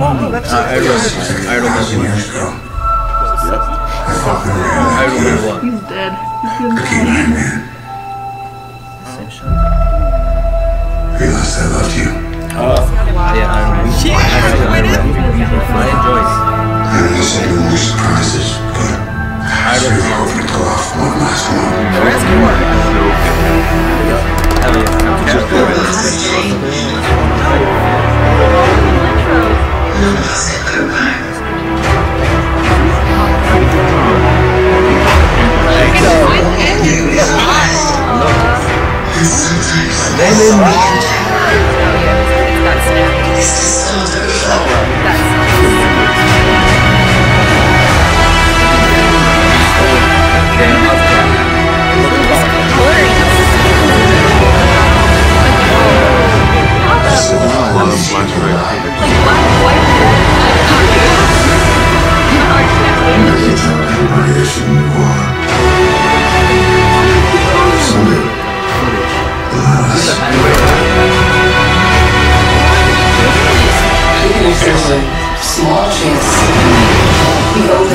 Oh, that's uh, Iron Man. Iron Man. Yep. Iron Man one. He's dead. Realized I loved you. Yeah, Iron Man. Yeah, Actually, Iron Man. I enjoy I Message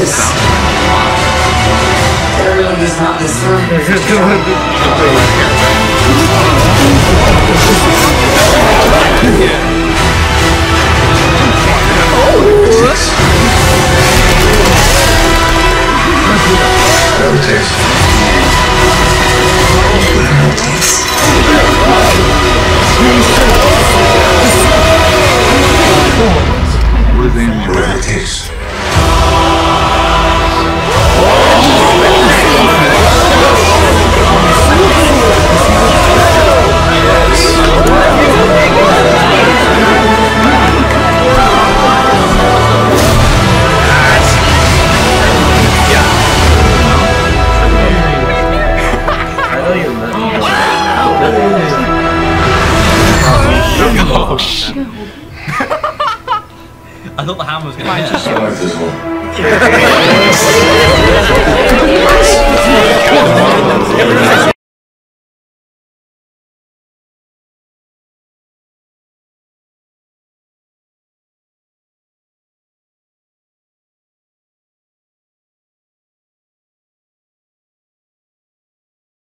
this. Everyone who's not in this room. whatever it takes. I thought the hammer was gonna hit. I like this one.